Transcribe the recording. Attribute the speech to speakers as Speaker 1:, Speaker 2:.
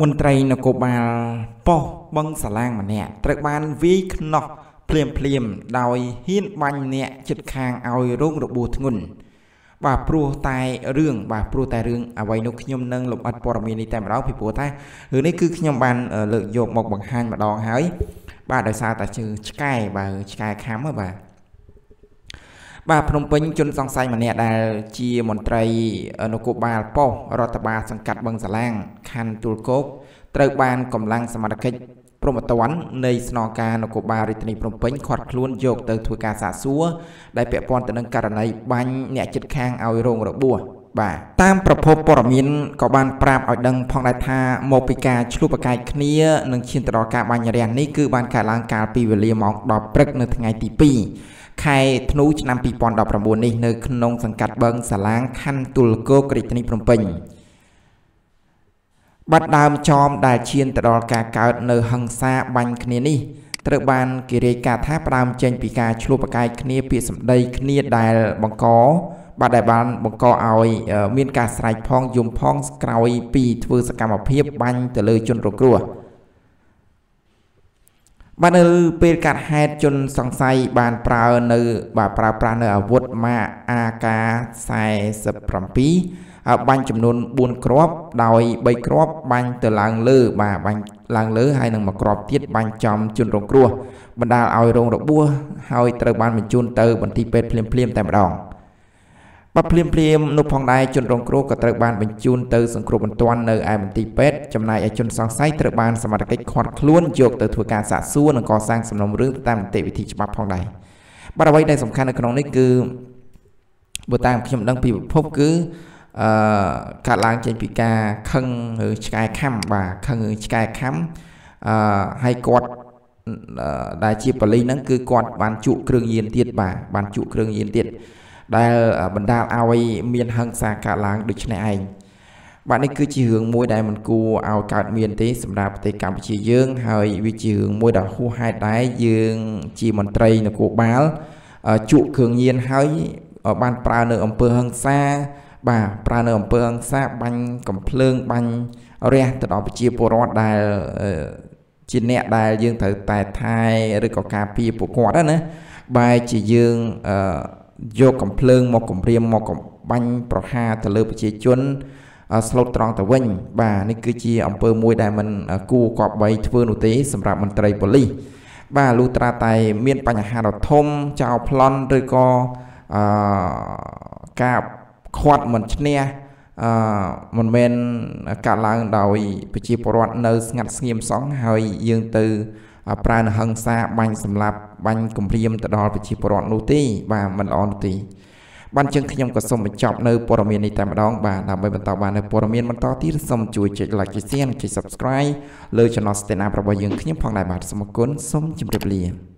Speaker 1: មន្ត្រីនគរបាលប៉ុស្តិ៍បឹងសាឡាងម្នាក់ត្រូវបានវាយខ្នោះភ្លាមភ្លាមដោយហ៊ានបាញ់អ្នកចិត្តខាងឲ្យរងរបួសធ្ងន់បាទព្រោះតែរឿងបាទព្រោះតែរឿងអ្វីនោះខ្ញុំនឹងលំអិតព័ត៌មាននេះតែម្ដងពីព្រោះថារឿងនេះគឺខ្ញុំបានលើកយកមកបង្ហាញម្ដងហើយបាទដោយសារតែជើឆ្កែបាទឆ្កែខំហ្នឹងបាទ បាទភ្នំពេញជនសង្ស័យម្នាក់ដែលជាមន្ត្រីនគរបាលប៉ុស្តិ៍រដ្ឋបាលសង្កាត់បឹងសាឡាងខណ្ឌទួលគោកត្រូវបានកម្លាំងសមត្ថកិច្ចព្រមត្តននៃស្នងការនគរបាលរាជធានីភ្នំពេញខាត់ខ្លួនយកទៅធ្វើការសាកសួរដែលពាក់ព័ន្ធទៅនឹងករណីបាញ់អ្នកចិត្តខាងឲ្យរងរបួសបាទតាមប្រភពព័ត៌មានក៏បានប្រាប់ឲ្យដឹងផងដែរថាមកពីការឆ្លុះប្រកែកគ្នានឹងឈានទៅដល់ការបាញ់រះនេះគឺបានកើតឡើងកាលពីវេលាម៉ោង10ព្រឹកនៅថ្ងៃទី2 ខែធ្នូឆ្នាំ2019នេះនៅក្នុងសង្កាត់បឹងសាឡាងខណ្ឌទុលគោករាជធានីភ្នំពេញបាត់ដើមចោមដែលឈានទៅដល់ការកើតនៅហឹង្សាបាញ់គ្នានេះត្រូវបានគេរាយការណ៍ថាផ្ដើមចេញពីការឆ្លោះប្រកែកគ្នាពាក្យសម្ដីគ្នាដែលបង្កបាទដែលបានបង្កឲ្យមានការស្រែកផងយំផងក្រោយពីធ្វើសកម្មភាពបាញ់ទៅលើជនរងគ្រោះ បាទនៅពេលកាត់ហេតុជនសង្ស័យបានប្រើនៅបាទប្រើប្រាស់នៅអាវុធម៉ាក AK47 បាញ់ចំនួន4គ្រាប់ដោយ3គ្រាប់បាញ់ទៅឡើងលើ បាទបាញ់ឡើងលើហើយនឹងមួយគ្រាប់ទៀតបាញ់ចំជនរងគ្រោះបណ្ដាលឲ្យរងរបួសហើយត្រូវបានបញ្ជូនទៅមន្ទីរពេទ្យភ្លាមៗតែម្ដង បាត់ភ្លាមភ្លាមនោះផងដែរជនរងគ្រោះក៏ត្រូវបានបញ្ជូនទៅសង្គ្រោះបន្ទាន់នៅឯមន្ទីរពេទ្យចំណែកឯជនសង្ស័យត្រូវបានសមត្ថកិច្ចឃាត់ខ្លួនយកទៅធ្វើការសាកសួរនិងកសាងសំណុំរឿងតាមនីតិវិធីច្បាប់ផងដែរបាទអ្វីដែលសំខាន់នៅក្នុងនេះគឺបើតាមខ្ញុំដឹងពីប្រភពគឺអឺកាត់ឡើងចេញពីការខឹងឬឆ្កែខំបាទខឹងឬឆ្កែខំអឺហើយគាត់ដែលជាប៉ូលីសហ្នឹងគឺគាត់បានជក់គ្រឿងញៀនទៀតបាទបានជក់គ្រឿងញៀនទៀត ដែលបណ្ដាលឲ្យមានហិង្សាកើតឡើងដូចនេះឯងបាទនេះគឺជារឿងមួយដែលមិនគួរឲ្យកើតមានទេសម្រាប់ប្រទេសកម្ពុជាយើង ហើយវាជារឿងមួយដែលហួសហេតុដែរយើងជាមន្ត្រីនគរបាលជក់គ្រឿងញៀនហើយបានប្រើនៅអំពើហិង្សា បាទប្រើនៅអំពើហិង្សាបាញ់កំភ្លើងបាញ់រះទៅដល់ប្រជាពលរដ្ឋដែលជាអ្នកដែលយើងត្រូវតែថែឬក៏ការពារពួកគាត់ណាបែរជាយើង យកកំភ្លើងមកគម្រាមមកកំបាញ់ប្រហារទៅលើប្រជាជនស្លូតត្រង់ទៅវិញ បាទនេះគឺជាអំពើមួយដែលមិនគួរគប្បីធ្វើនោះទេសម្រាប់មន្ត្រីប៉ូលីសបាទលុះត្រាតែមានបញ្ហាដ៏ធំចោលប្លន់ឬក៏អឺការខាត់មិនឈ្នះអឺមិនមែនកាត់ឡើងដោយប្រជាពលរដ្ឋនៅស្ងាត់ស្ងៀមសងហើយយើងទៅ ប្រើនហឹង្សាបាញ់សម្លាប់បាញ់គំរាមទៅដល់ប្រជាពលរដ្ឋនោះទេបាទមិនល្អនោះទេបានចឹងខ្ញុំក៏សូមបញ្ចប់នៅព័ត៌មាននេះតែម្ដងបាទដើម្បីបន្តបាននៅព័ត៌មានបន្តទៀតសូមជួយចុច like ចុច share និងចុច subscribe លើ Channel Stand Up របស់យើងខ្ញុំផងដែរបាទសូមអរគុណសូមជម្រាបលា